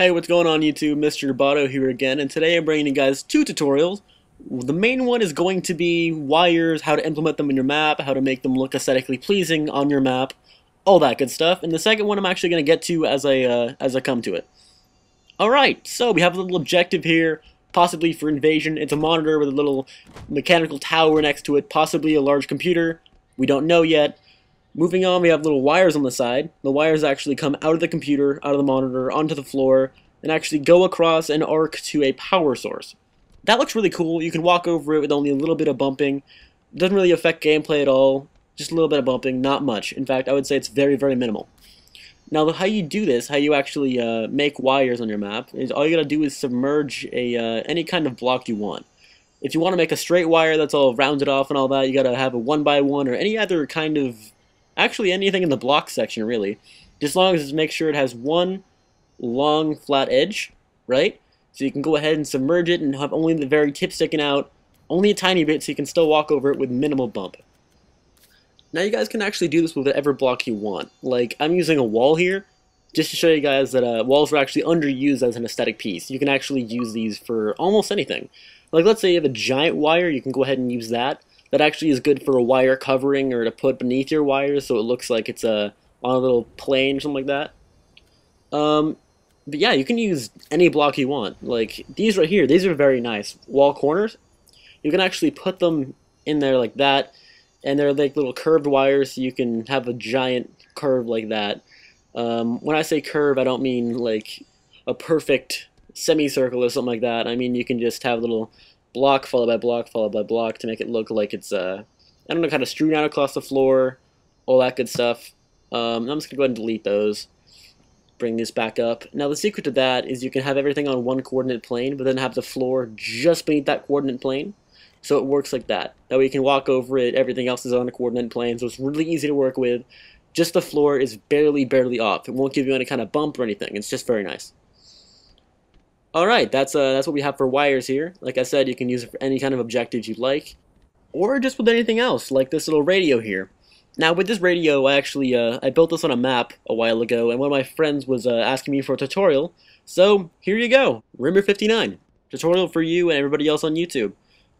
Hey, what's going on YouTube? Mr. Roboto here again, and today I'm bringing you guys two tutorials. The main one is going to be wires, how to implement them in your map, how to make them look aesthetically pleasing on your map, all that good stuff. And the second one I'm actually going to get to as I, uh, as I come to it. Alright, so we have a little objective here, possibly for invasion. It's a monitor with a little mechanical tower next to it, possibly a large computer. We don't know yet. Moving on, we have little wires on the side. The wires actually come out of the computer, out of the monitor, onto the floor, and actually go across an arc to a power source. That looks really cool. You can walk over it with only a little bit of bumping. Doesn't really affect gameplay at all. Just a little bit of bumping, not much. In fact, I would say it's very, very minimal. Now, how you do this, how you actually uh, make wires on your map, is all you gotta do is submerge a uh, any kind of block you want. If you want to make a straight wire that's all rounded off and all that, you gotta have a one by one or any other kind of actually anything in the block section really, just as long as make sure it has one long flat edge, right? So you can go ahead and submerge it and have only the very tip sticking out, only a tiny bit so you can still walk over it with minimal bump. Now you guys can actually do this with whatever block you want. Like, I'm using a wall here, just to show you guys that uh, walls are actually underused as an aesthetic piece. You can actually use these for almost anything. Like, let's say you have a giant wire, you can go ahead and use that that actually is good for a wire covering or to put beneath your wires so it looks like it's a on a little plane or something like that. Um, but yeah, you can use any block you want. Like these right here, these are very nice wall corners. You can actually put them in there like that, and they're like little curved wires, so you can have a giant curve like that. Um, when I say curve, I don't mean like a perfect semicircle or something like that. I mean you can just have little block followed by block followed by block to make it look like it's uh I don't know kind of strewn out across the floor, all that good stuff. Um, I'm just gonna go ahead and delete those. Bring this back up. Now the secret to that is you can have everything on one coordinate plane, but then have the floor just beneath that coordinate plane. So it works like that. That way you can walk over it, everything else is on a coordinate plane, so it's really easy to work with. Just the floor is barely, barely off. It won't give you any kind of bump or anything. It's just very nice. All right, that's uh, that's what we have for wires here. Like I said, you can use it for any kind of objectives you'd like, or just with anything else, like this little radio here. Now with this radio, I actually uh, I built this on a map a while ago, and one of my friends was uh, asking me for a tutorial. So here you go, Rimmer 59 tutorial for you and everybody else on YouTube.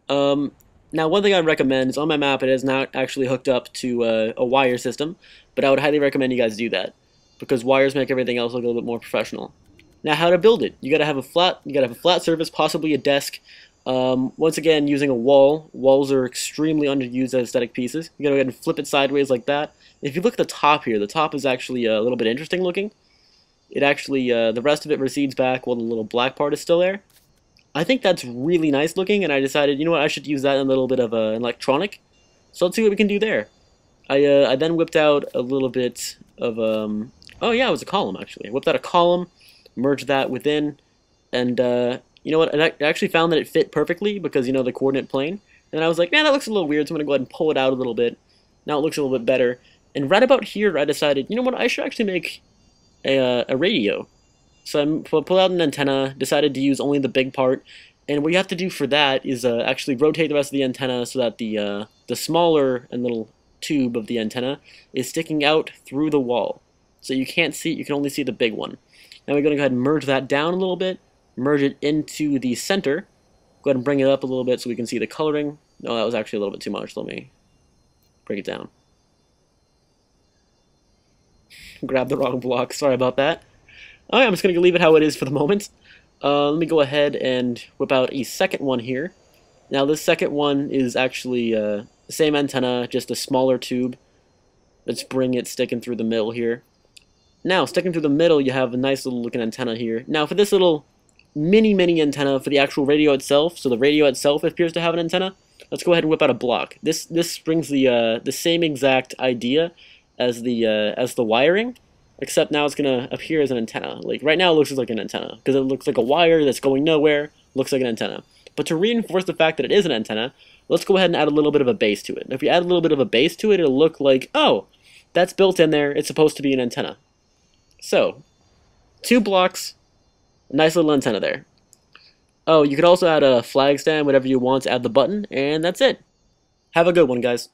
Um, now one thing I recommend is on my map it is not actually hooked up to uh, a wire system, but I would highly recommend you guys do that because wires make everything else look a little bit more professional. Now, how to build it? You gotta have a flat. You gotta have a flat surface, possibly a desk. Um, once again, using a wall. Walls are extremely underused as aesthetic pieces. You gotta go ahead and flip it sideways like that. If you look at the top here, the top is actually a little bit interesting looking. It actually, uh, the rest of it recedes back while the little black part is still there. I think that's really nice looking, and I decided, you know what, I should use that in a little bit of an electronic. So let's see what we can do there. I, uh, I then whipped out a little bit of, um, oh yeah, it was a column actually. I whipped out a column merge that within, and uh, you know what? I actually found that it fit perfectly because you know the coordinate plane. And I was like, man, that looks a little weird, so I'm gonna go ahead and pull it out a little bit. Now it looks a little bit better. And right about here, I decided, you know what? I should actually make a, uh, a radio. So I pulled out an antenna, decided to use only the big part, and what you have to do for that is uh, actually rotate the rest of the antenna so that the uh, the smaller and little tube of the antenna is sticking out through the wall. So you can't see, you can only see the big one. Now we're going to go ahead and merge that down a little bit, merge it into the center. Go ahead and bring it up a little bit so we can see the coloring. No, that was actually a little bit too much. Let me break it down. Grab the wrong block. Sorry about that. Alright, I'm just going to leave it how it is for the moment. Uh, let me go ahead and whip out a second one here. Now this second one is actually uh, the same antenna, just a smaller tube. Let's bring it sticking through the middle here. Now, sticking through the middle, you have a nice little looking antenna here. Now, for this little mini, mini antenna for the actual radio itself, so the radio itself appears to have an antenna, let's go ahead and whip out a block. This this brings the uh, the same exact idea as the uh, as the wiring, except now it's gonna appear as an antenna. Like right now, it looks like an antenna because it looks like a wire that's going nowhere. Looks like an antenna. But to reinforce the fact that it is an antenna, let's go ahead and add a little bit of a base to it. If we add a little bit of a base to it, it'll look like oh, that's built in there. It's supposed to be an antenna. So, two blocks, nice little antenna there. Oh, you could also add a flag stand, whatever you want add the button, and that's it. Have a good one, guys.